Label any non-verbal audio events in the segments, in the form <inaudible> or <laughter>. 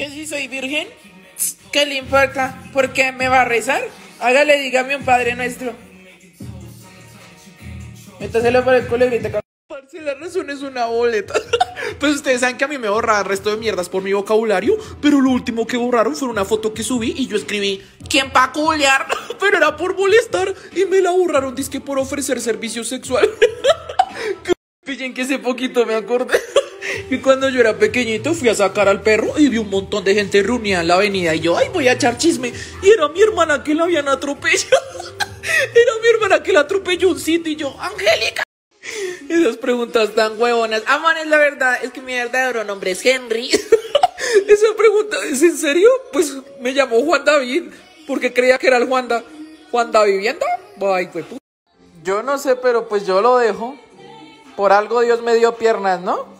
¿Que si soy virgen? ¿Qué le importa? ¿Por qué me va a rezar? Hágale, dígame un padre nuestro. Métaselo por el culo y grita. Parce, la razón es una boleta. <laughs> Pues ustedes saben que a mí me borraron resto de mierdas por mi vocabulario, pero lo último que borraron fue una foto que subí y yo escribí ¿Quién pa' culiar? <laughs> pero era por molestar y me la borraron disque por ofrecer servicio sexual. <laughs> Pillen que hace poquito me acordé. Y cuando yo era pequeñito fui a sacar al perro y vi un montón de gente reunida en la avenida y yo, ay, voy a echar chisme. Y era mi hermana que la habían atropellado. <laughs> Era mi hermana que la atropelló un sitio y yo, Angélica. Esas preguntas tan huevonas. Amor, es la verdad, es que mi verdadero nombre es Henry. <laughs> Esa pregunta, ¿es en serio? Pues me llamó Juan David porque creía que era el Juanda. ¿Juan David vivienda? Ay, puta. Yo no sé, pero pues yo lo dejo. Por algo Dios me dio piernas, ¿no?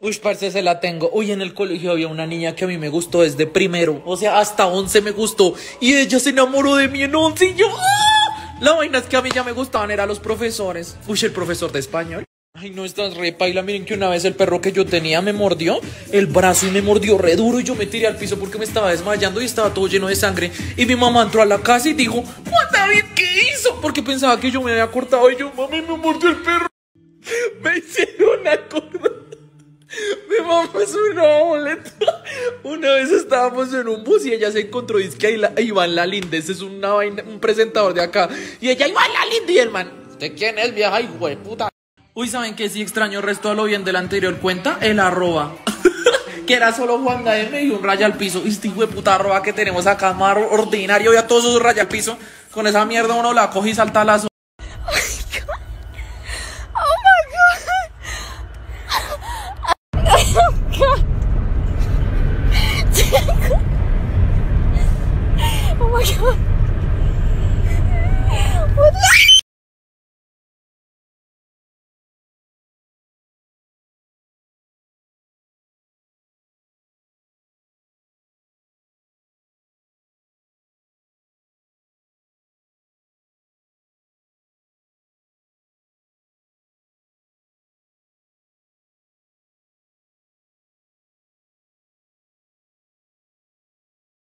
Uy, parce, se la tengo. Uy, en el colegio había una niña que a mí me gustó desde primero. O sea, hasta once me gustó. Y ella se enamoró de mí en once y yo... ¡ah! La vaina es que a mí ya me gustaban, eran los profesores. Uy, el profesor de español. Ay, no, estás re paila. Miren que una vez el perro que yo tenía me mordió el brazo y me mordió re duro. Y yo me tiré al piso porque me estaba desmayando y estaba todo lleno de sangre. Y mi mamá entró a la casa y dijo, David, ¿qué hizo? Porque pensaba que yo me había cortado. Y yo, mami, me mordió el perro. <laughs> Me hicieron. Mi mamá es una boleta. Una vez estábamos en un bus y ella se encontró, dice que la- Iván Lalinde, ese es una vaina- un presentador de acá. Y ella, Iván Lalinde, y el man, ¿de quién es vieja de puta? Uy, ¿saben qué? Sí extraño resto a lo bien del anterior cuenta, el arroba. <laughs> que era solo Juan M y un raya al piso. Y este hijo de puta arroba que tenemos acá, más ordinario, ya todos esos raya al piso. Con esa mierda uno la coge y salta a la <laughs> you?